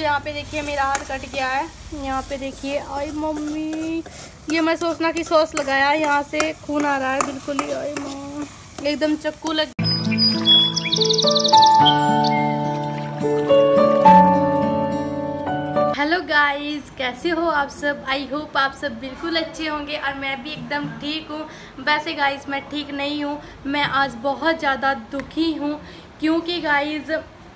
यहाँ पे देखिए मेरा हाथ कट गया है। यहाँ पे देखिए, आई मम्मी। ये मैं सोचना कि सॉस लगाया यहाँ से खून आ रहा है, बिल्कुल ही, आई मम्मी एकदम चक्कू लग हेलो गाइस, कैसे हो आप सब? आई होप आप सब बिल्कुल अच्छे होंगे और मैं भी एकदम ठीक हूँ। वैसे गाइस, मैं ठीक नहीं हूँ। मैं आज बहुत ज़्यादा दुखी हूँ, क्योंकि गाइस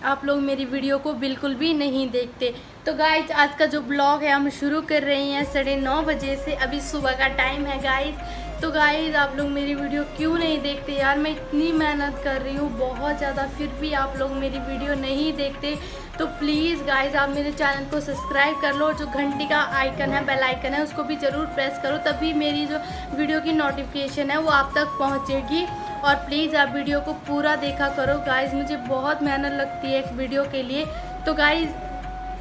आप लोग मेरी वीडियो को बिल्कुल भी नहीं देखते। तो गाइज़ आज का जो ब्लॉग है, हम शुरू कर रहे हैं साढ़े नौ बजे से। अभी सुबह का टाइम है गाइज़ तो गाइज़ आप लोग मेरी वीडियो क्यों नहीं देखते? यार, मैं इतनी मेहनत कर रही हूँ, बहुत ज़्यादा। फिर भी आप लोग मेरी वीडियो नहीं देखते तो प्लीज़ गाइज़ आप मेरे चैनल को सब्सक्राइब कर लो और जो घंटी का आइकन है बेल आइकन है, उसको भी ज़रूर प्रेस करो, तभी मेरी जो वीडियो की नोटिफिकेशन है, वो आप तक पहुँचेगी। और प्लीज़ आप वीडियो को पूरा देखा करो। गाइज़ मुझे बहुत मेहनत लगती है एक वीडियो के लिए। तो गाइज़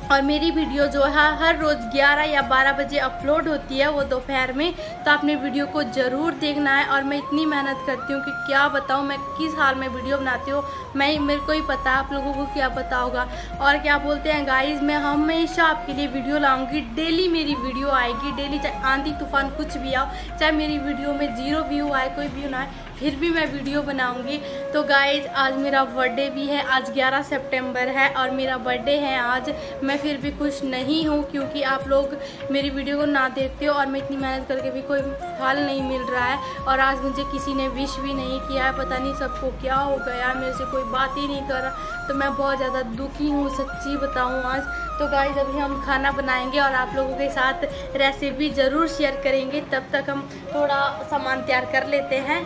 और मेरी वीडियो जो है, हर रोज़ 11 या 12 बजे अपलोड होती है वो दोपहर में। तो आपने वीडियो को ज़रूर देखना है और मैं इतनी मेहनत करती हूँ कि क्या बताऊँ, मैं किस हाल में वीडियो बनाती हूँ, मैं, मेरे को ही पता आप लोगों को क्या पता होगा। और क्या बोलते हैं गाइज़ मैं हमेशा आपके लिए वीडियो लाऊँगी। डेली मेरी वीडियो आएगी डेली चाहे आंधी तूफ़ान कुछ भी आओ, चाहे मेरी वीडियो में ज़ीरो व्यू आए, कोई व्यू ना आए। फिर भी मैं वीडियो बनाऊँगी। तो गाइज़ आज मेरा बर्थडे भी है, आज 11 सितंबर है और मेरा बर्थडे है आज। मैं फिर भी खुश नहीं हूँ क्योंकि आप लोग मेरी वीडियो को ना देखते हो और मैं इतनी मेहनत करके भी कोई फल नहीं मिल रहा है और आज मुझे किसी ने विश भी नहीं किया है। पता नहीं सबको क्या हो गया, मेरे से कोई बात ही नहीं कर रहा। तो मैं बहुत ज़्यादा दुखी हूँ, सच्ची बताऊँ आज। तो गाइज़ अभी हम खाना बनाएँगे और आप लोगों के साथ रेसिपी ज़रूर शेयर करेंगे। तब तक हम थोड़ा सामान तैयार कर लेते हैं।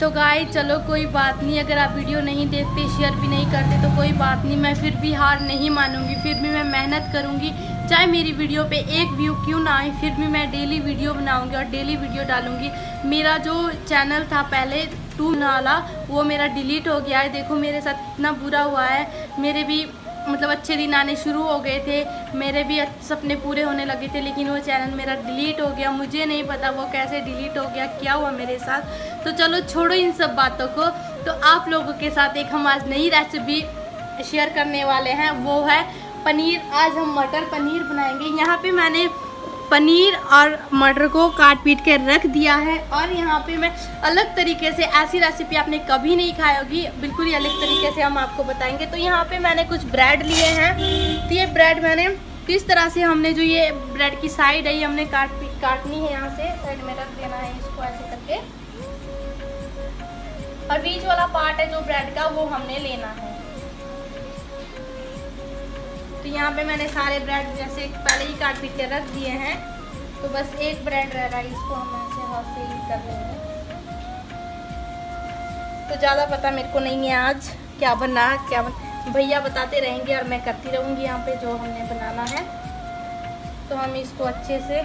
तो गाय चलो कोई बात नहीं, अगर आप वीडियो नहीं देखते शेयर भी नहीं करते तो कोई बात नहीं, मैं फिर भी हार नहीं मानूँगी, फिर भी मैं मेहनत करूँगी। चाहे मेरी वीडियो पे एक व्यू क्यों ना आए, फिर भी मैं डेली वीडियो बनाऊँगी और डेली वीडियो डालूँगी। मेरा जो चैनल था पहले टू नाला, वो मेरा डिलीट हो गया है। देखो, मेरे साथ इतना बुरा हुआ है। मेरे भी मतलब अच्छे दिन आने शुरू हो गए थे, मेरे भी सपने पूरे होने लगे थे, लेकिन वो चैनल मेरा डिलीट हो गया, मुझे नहीं पता वो कैसे डिलीट हो गया, क्या हुआ मेरे साथ। तो चलो छोड़ो इन सब बातों को। तो आप लोगों के साथ एक हम आज नई रेसिपी शेयर करने वाले हैं, वो है पनीर। आज हम मटर पनीर बनाएँगे। यहाँ पे मैंने पनीर और मटर को काट पीट के रख दिया है और यहाँ पे मैं अलग तरीके से ऐसी रेसिपी आपने कभी नहीं खाई होगी। बिल्कुल ही अलग तरीके से हम आपको बताएँगे। तो यहाँ पे मैंने कुछ ब्रेड लिए हैं। तो ये ब्रेड मैंने किस तरह से हमने जो ये ब्रेड की साइड है, ये हमने काट काटनी है यहाँ से। साइड में रख देना है इसको ऐसे करके। और बीच वाला पार्ट है जो ब्रेड का, वो हमने लेना है। तो यहाँ पे मैंने सारे ब्रेड जैसे पहले ही काट पीट के रख दिए हैं। तो बस एक ब्रेड रह रहा है इसको हम ऐसे हाथ से ही कर लेंगे तो ज़्यादा पता मेरे को नहीं है आज क्या बना, क्या बन भैया बताते रहेंगे और मैं करती रहूँगी यहाँ पे जो हमने बनाना है। तो हम इसको अच्छे से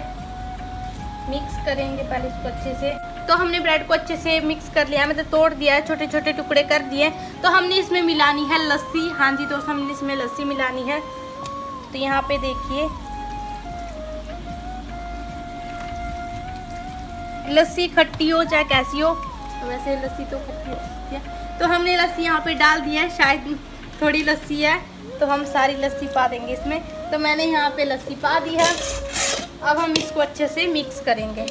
मिक्स करेंगे, पहले इसको अच्छे से। तो हमने ब्रेड को अच्छे से मिक्स कर लिया मतलब तोड़ दिया है छोटे छोटे टुकड़े कर दिए तो हमने इसमें मिलानी है लस्सी। हाँ जी दोस्तों, हमने इसमें लस्सी मिलानी है। तो यहाँ पे देखिए। लस्सी खट्टी हो चाहे कैसी हो। तो वैसे लस्सी तो खट्टी सकती है। तो हमने लस्सी यहाँ पे डाल दी है, शायद थोड़ी लस्सी है तो हम सारी लस्सी पा देंगे इसमें। तो मैंने यहाँ पे लस्सी पा दी है। अब हम इसको अच्छे से मिक्स करेंगे।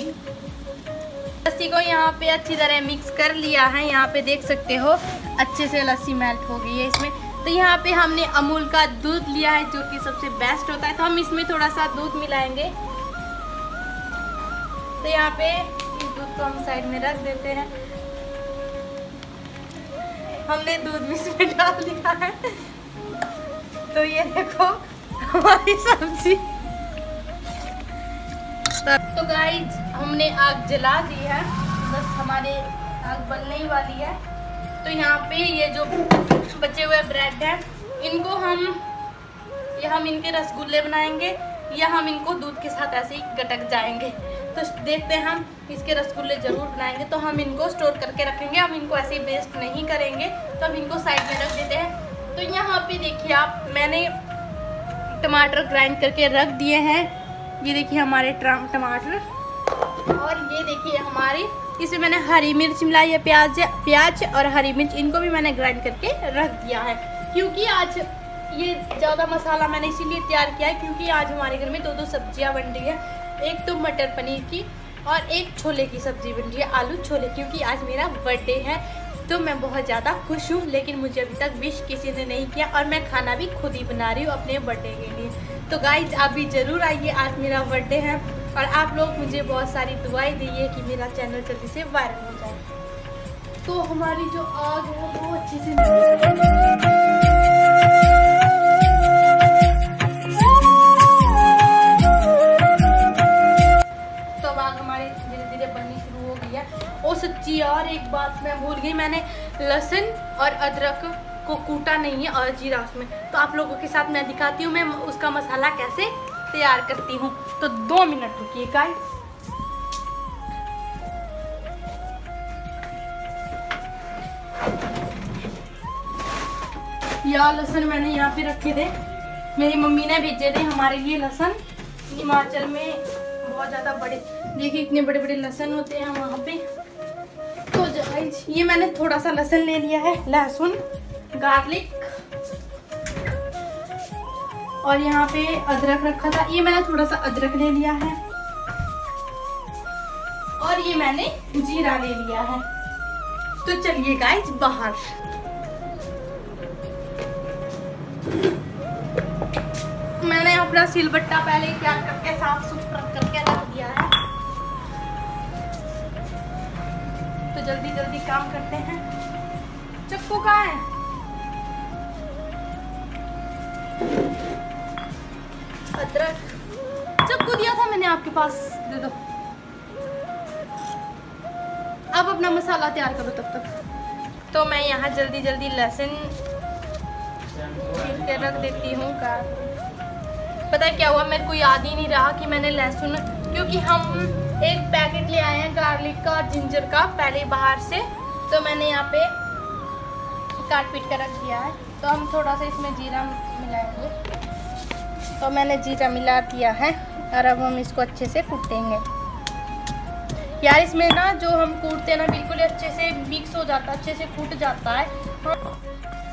लस्सी को यहाँ पे अच्छी तरह मिक्स कर लिया है। यहाँ पे देख सकते हो, अच्छे से लस्सी मेल्ट हो गई है इसमें। तो यहाँ पे हमने अमूल का दूध लिया है, जो कि सबसे बेस्ट होता है। तो हम इसमें थोड़ा सा दूध मिलाएँगे। तो यहाँ पे दूध को हम साइड में रख देते हैं। हमने दूध भी इसमें डाल दिया है। तो ये देखो, हमारी सब्ज़ी। तो गाइज़ हमने आग जला दी है। बस हमारे आग बनने ही वाली है। तो यहाँ पे ये जो बचे हुए ब्रेड हैं, इनको हम, या हम इनके रसगुल्ले बनाएँगे, या हम इनको दूध के साथ ऐसे ही गटक जाएँगे। तो देखते हैं हम, इसके रसगुल्ले ज़रूर बनाएँगे। तो हम इनको स्टोर करके रखेंगे, हम इनको ऐसे ही वेस्ट नहीं करेंगे। तो हम इनको साइड में रख देते हैं। तो यहाँ पे देखिए आप, मैंने टमाटर ग्राइंड करके रख दिए हैं। ये देखिए हमारे टमाटर। और ये देखिए हमारी इसमें मैंने हरी मिर्च मिलाई है, प्याज प्याज और हरी मिर्च, इनको भी मैंने ग्राइंड करके रख दिया है। क्योंकि आज ये ज़्यादा मसाला मैंने इसीलिए तैयार किया है क्योंकि आज हमारे घर में दो दो सब्ज़ियाँ बन रही है। एक तो मटर पनीर की और एक छोले की सब्ज़ी बन रही है, आलू छोले, क्योंकि आज मेरा बर्थडे है। तो मैं बहुत ज़्यादा खुश हूँ, लेकिन मुझे अभी तक विश किसी ने नहीं किया और मैं खाना भी खुद ही बना रही हूँ अपने बर्थडे के लिए। तो गाइज़ आप भी ज़रूर आइए, आज मेरा बर्थडे है। और आप लोग मुझे बहुत सारी दुआएँ दीजिए कि मेरा चैनल जल्दी से वायरल हो जाए। तो हमारी जो आग है, वो अच्छे से तो हो है। सच्ची एक बात मैं भूल गई। मैंने लहसुन और अदरक को कूटा नहीं है और जीरा उसमें तो आप लोगों के साथ मैं दिखाती हूँ मैं उसका मसाला कैसे तैयार करती हूँ। तो दो मिनट गाइस यार लहसुन मैंने यहाँ पे रखे थे। मेरी मम्मी ने भेजे थे हमारे लिए लहसुन। हिमाचल में बहुत ज़्यादा बड़े देखिए इतने बड़े बड़े लहसुन होते हैं वहाँ पे। तो ये मैंने थोड़ा सा लहसुन ले लिया है। लहसुन, गार्लिक और यहाँ पे अदरक रखा था। ये मैंने थोड़ा सा अदरक ले लिया है। और ये मैंने जीरा ले लिया है। तो चलिए गाइस बाहर। मैंने अपना सिलबट्टा पहले तैयार करके, साफ़ सुथरा करके रख दिया है। तो जल्दी जल्दी काम करते हैं। चक्कू कहाँ है? अदरक। चक्कू दिया था मैंने आपके पास, दे दो। अब अपना मसाला तैयार करो तब तक। तो मैं यहाँ जल्दी जल्दी लहसुन के रख देती हूँ का पता है क्या हुआ? मेरे को याद ही नहीं रहा कि मैंने लहसुन, क्योंकि हम एक पैकेट ले आए हैं गार्लिक का और जिंजर का पहले बाहर से। तो मैंने यहाँ पे काट पीट कर रख दिया है। तो हम थोड़ा सा इसमें जीरा मिलाएँगे। तो मैंने जीरा मिला दिया है और अब हम इसको अच्छे से कूटेंगे। यार, इसमें ना जो हम कूटते हैं ना, बिल्कुल अच्छे से मिक्स हो जाता है, अच्छे से कूट जाता है।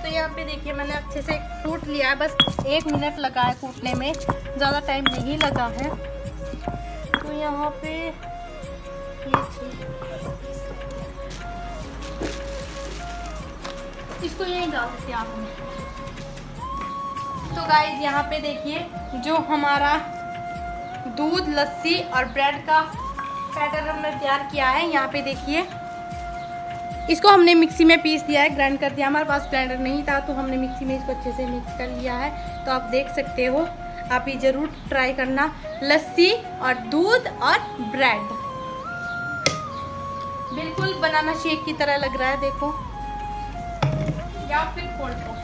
तो यहाँ पे देखिए, मैंने अच्छे से कूट लिया है। बस एक मिनट लगा है कूटने में, ज़्यादा टाइम नहीं लगा है। तो यहाँ पे ये इसको यहीं डाल देते आपने तो गाइज़ यहाँ पे देखिए, जो हमारा दूध, लस्सी और ब्रेड का बैटर हमने तैयार किया है, यहाँ पे देखिए। इसको हमने मिक्सी में पीस दिया है ग्राइंड कर दिया। हमारे पास ग्राइंडर नहीं था तो हमने मिक्सी में इसको अच्छे से मिक्स कर लिया है। तो आप देख सकते हो, आप ये ज़रूर ट्राई करना। लस्सी और दूध और ब्रेड बिल्कुल बनाना शेक की तरह लग रहा है, देखो। या फिर कोल्ड कॉफ़ी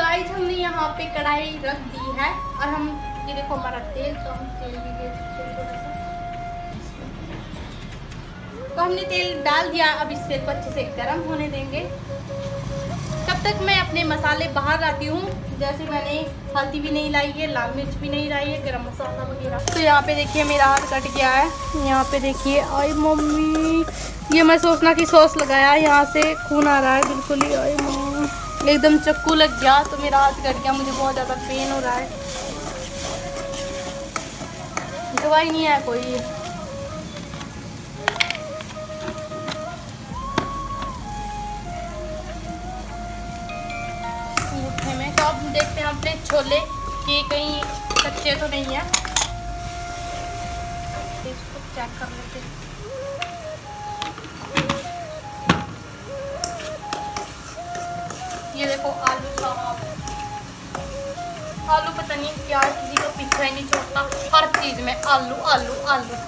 गाइस हमने यहाँ पे कढ़ाई रख दी है और हम, ये देखो हमारा तेल तो हम तेल भी दे तो हमने तेल डाल दिया, अब इस तेल को अच्छे से गर्म होने देंगे। तब तक मैं अपने मसाले बाहर आती हूँ। जैसे मैंने हल्दी भी नहीं लाई है, लाल मिर्च भी नहीं लाई है, गरम मसाला वगैरह। तो यहाँ पे देखिए मेरा हाथ कट गया है। यहाँ पे देखिए, आई मम्मी, ये मैं सोचना कि सॉस लगाया यहाँ से खून आ रहा है, बिल्कुल ही, आई मम्मी। एकदम चक्कू लग गया तो मेरा हाथ कट गया, मुझे बहुत ज़्यादा पेन हो रहा है। दवाई नहीं है कोई। में तो अब देखते हैं अपने छोले, कि कहीं कच्चे तो नहीं है। इसको चेक कर लेते हैं। ये देखो आलू साहब आलू पता नहीं क्या किसी को पीछा ही नहीं छोड़ता। हर चीज़ में आलू आलू आलू।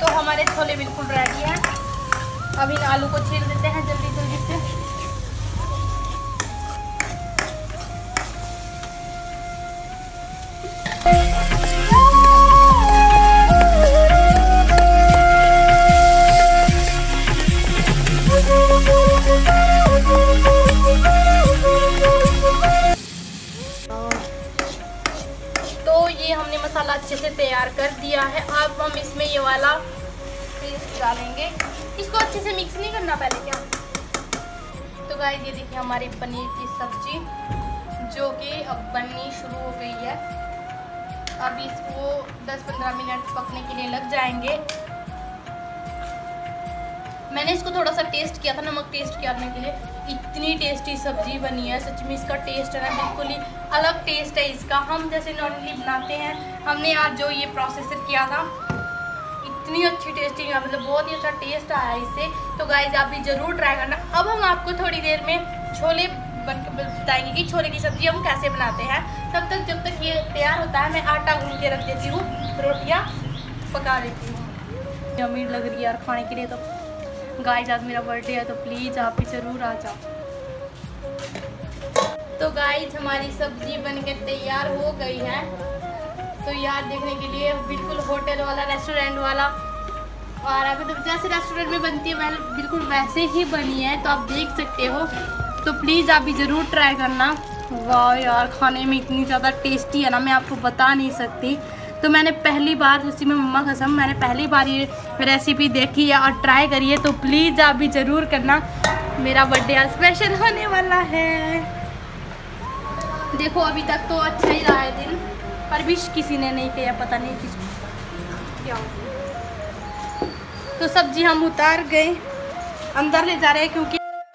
तो हमारे छोले बिल्कुल रेडी हैं। अभी इन आलू को छील देते हैं जल्दी जल्दी से। हम इसमें ये वाला पेस्ट डालेंगे। इसको अच्छे से मिक्स नहीं करना पहले क्या? तो गाय ये देखिए हमारी पनीर की सब्ज़ी, जो कि अब बननी शुरू हो गई है। अब इसको 10-15 मिनट पकने के लिए लग जाएँगे। मैंने इसको थोड़ा सा टेस्ट किया था, नमक टेस्ट करने के लिए। इतनी टेस्टी सब्ज़ी बनी है, सच में इसका टेस्ट है ना, बिल्कुल ही अलग टेस्ट है इसका। हम जैसे नॉर्मली बनाते हैं, हमने आज जो ये प्रोसेसर किया था इतनी अच्छी टेस्टिंग है मतलब बहुत ही अच्छा टेस्ट आया इससे तो गाइज़ आप भी ज़रूर ट्राई करना। अब हम आपको थोड़ी देर में छोले बन बताएँगे कि छोले की सब्ज़ी हम कैसे बनाते हैं। तब तक जब तक ये तैयार होता है, मैं आटा गूंद के रख देती हूँ, रोटियाँ पका देती हूँ। अमीर लग रही है यार खाने के लिए तो। गाइस आज मेरा बर्थडे है तो प्लीज़ आप भी ज़रूर आ जाओ। तो गाइस हमारी सब्ज़ी बनकर तैयार हो गई है। तो यार देखने के लिए बिल्कुल होटल वाला रेस्टोरेंट वाला। और अभी तो जैसे रेस्टोरेंट में बनती है बिल्कुल वैसे ही बनी है तो आप देख सकते हो। तो प्लीज़ आप भी ज़रूर ट्राई करना। वाह यार, खाने में इतनी ज़्यादा टेस्टी है ना, मैं आपको बता नहीं सकती। तो मैंने पहली बार सच्ची में मम्मा कसम, मैंने पहली बार ये रेसिपी देखी है और ट्राई करी है तो प्लीज़ आप भी ज़रूर करना। मेरा बर्थडे आज स्पेशल होने वाला है। देखो, अभी तक तो अच्छा ही रहा है दिन। पर भी किसी ने नहीं किया, पता नहीं किस तो सब्ज़ी हम उतार गए। अंदर ले जा रहे हैं क्योंकि